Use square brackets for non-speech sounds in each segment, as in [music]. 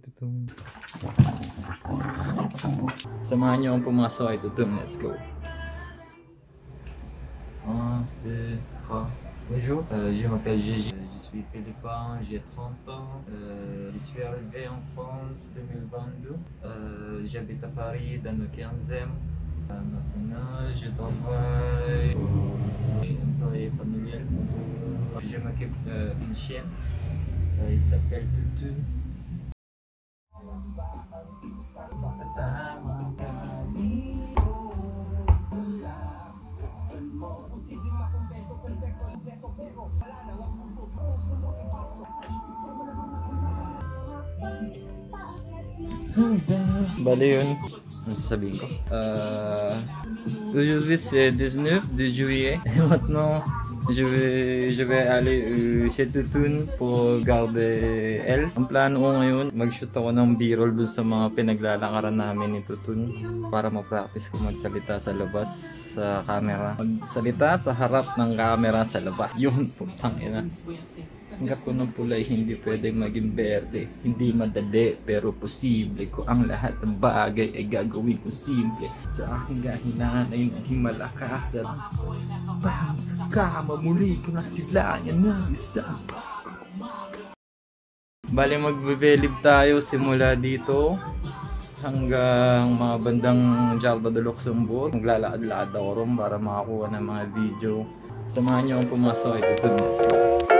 Tutum. Samahan niyo akong pumasok kay Tutum. Let's go. Un, deux, trois. Bonjour, euh, je m'appelle Gégé, je suis philippin, j'ai 30 ans, euh, je suis arrivé en France 2022, euh, j'habite à Paris dans le 15e. Euh, maintenant, je travaille pour un employé familial. Je m'occupe d'une chienne, euh, il s'appelle Tutu. Bale yun. Ano sasabihin ko? Uh, Aujourd'hui c'est 19 de juillet. Et maintenant, je vais, je vais aller euh, chez Tutun pour garder elle. Ang plano ko ngayon, mag-shoot ako ng b-roll dun sa mga pinaglalakaran namin ni Tutun para ma-practice ko magsalita sa labas sa camera. Magsalita sa harap ng camera sa labas. [laughs] Yun, putang ina. Hanggat ko ng pulay, hindi pwedeng maging berde. Hindi madali, pero posible ko ang lahat ng bagay ay gagawin ko simple. Sa aking gahinaan ay naging malakas at bang sa kama muli ko na sila yan ng isang Bali magbe-velib tayo simula dito hanggang mga bandang Jalba de Luxembourg. Maglalakad-lakad ako ron para makakuha ng mga video. Samahan niyo akong pumasok. Ito, let's go.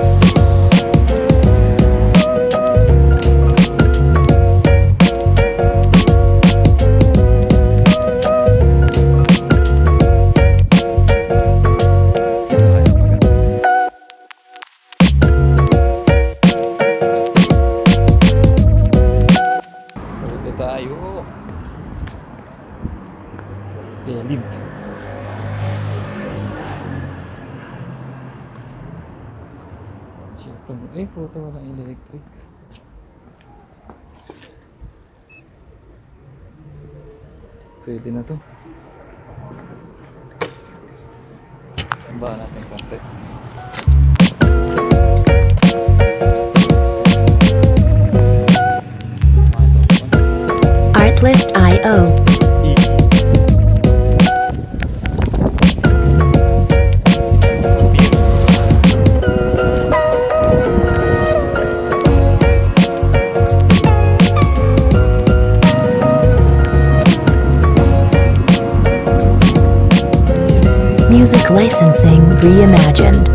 Pwede na to. Ba natin konti. Artlist.io licensing reimagined.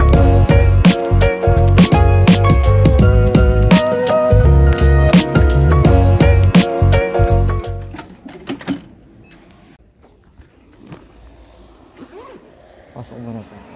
Pasok.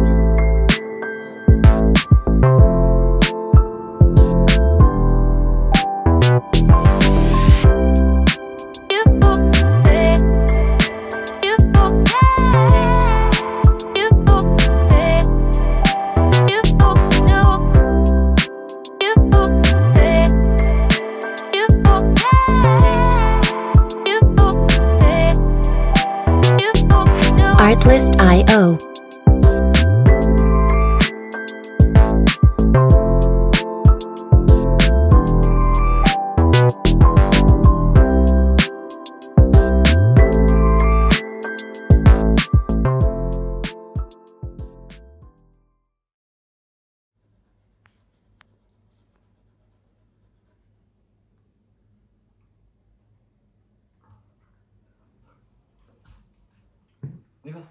Artlist.io 给吧？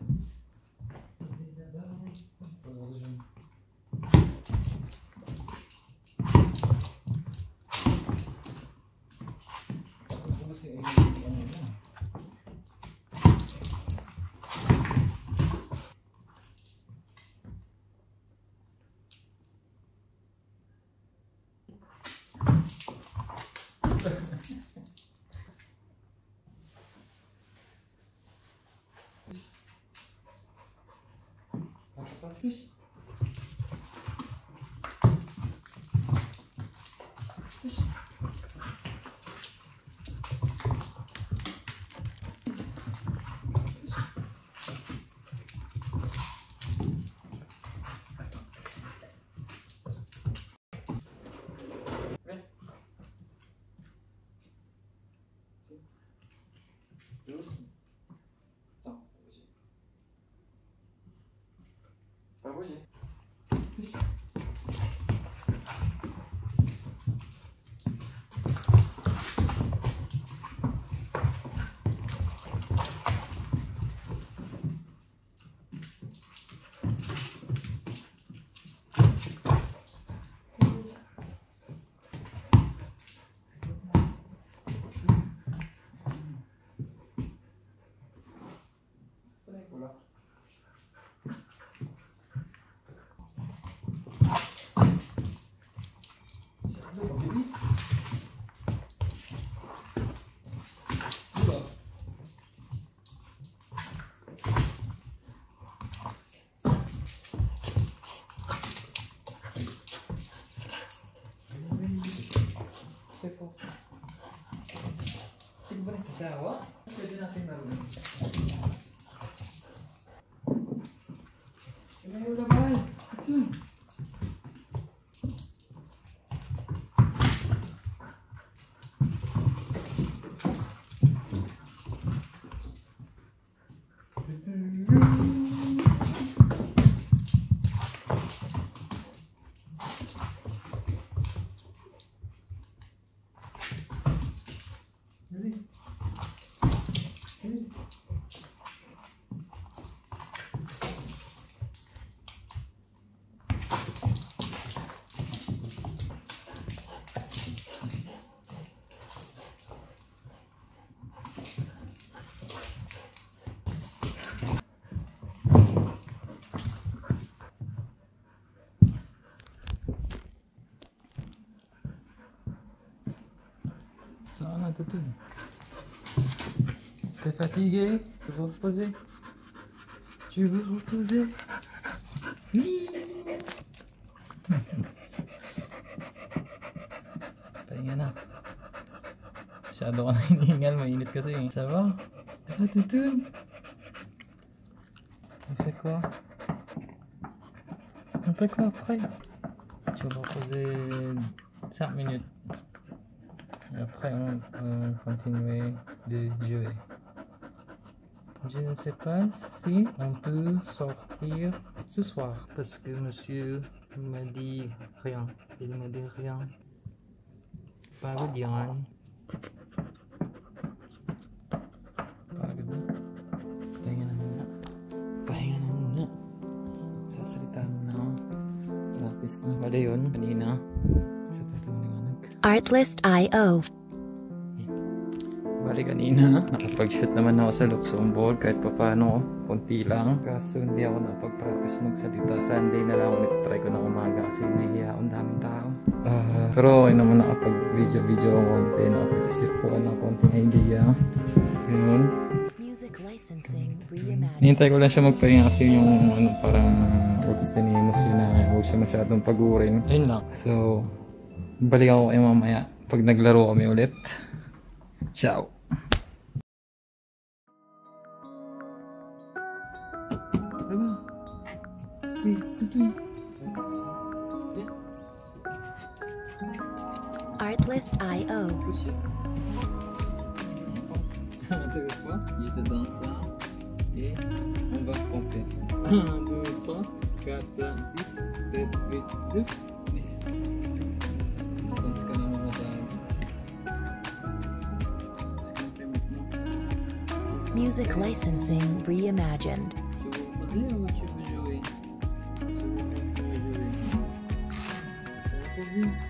就是不行。Tipo. Tipo ba sa sawa? Pwede natin marunin. Ilan yung labay? Ito. Ito. T'es fatigué? Tu veux reposer. Tu veux reposer? Oui. Pahinga na. Masyado ka na hinihingal, mainit kasi. On fait quoi? On fait quoi après? Tu vas reposer 5 minutes. On, on continue de jouer. Je ne sais pas si on peut sortir ce soir parce que monsieur m'a dit rien. Il m'a dit rien. Pagod na. Pahinga na muna. Pahinga na muna. Sasalita muna ako. Practice na pala yun kanina. Siya tayo maliwanag. Artlist.io. Bali kanina, nakapag-shoot naman ako sa Ball kahit pa paano, konti lang. Kaso hindi ako napag-practice magsalita. Sunday na lang ulit try ko na umaga kasi nahiya akong daming tao. Ah, pero okay naman nakapag-video-video ako konti, nakapag-isip ko ng konting idea. Yun. Nihintay ko lang siya magpahinga kasi yung ano, parang utos din ni Amos yun na huwag siya masyadong pagurin. Ayun lang. So, balik ako kayo mamaya pag naglaro kami ulit. Ciao! Artlist.io. Il était dans ça. Et on va compter. 1, 2, 3, 4, 5, 6, 7, 8, 9, 10. Ce Ce qu'on fait maintenant. Music Licensing Reimagined. Je jouer. Je vais jouer. On va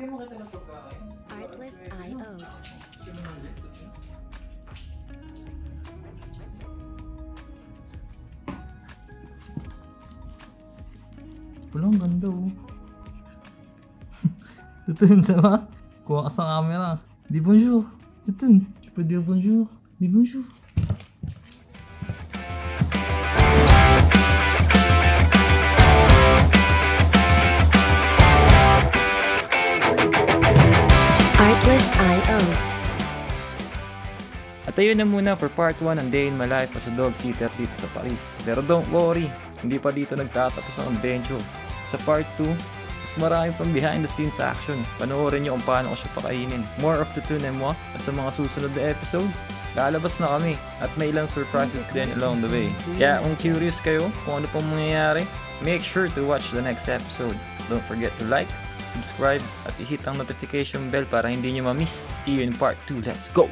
Artlist.io. Ito. Wala, ang ganda oh. [laughs] Tutun, sama? Kuha ka sa camera. Di bonjour. Tutun, tu peux dire bonjour. Di bonjour. Artlist.io. At ayun na muna for part 1 ng Day in My Life as a dog sitter dito sa Paris. Pero don't worry, hindi pa dito nagtatapos ang adventure. Sa part 2, mas marami pang behind the scenes action. Panoorin nyo kung paano ko siya pakainin. More of the tune and moi at sa mga susunod na episodes, lalabas na kami at may ilang surprises din along the way. Kaya kung curious kayo kung ano pong mangyayari, make sure to watch the next episode. Don't forget to like, subscribe at i-hit ang notification bell para hindi nyo ma-miss. See you in part 2. Let's go!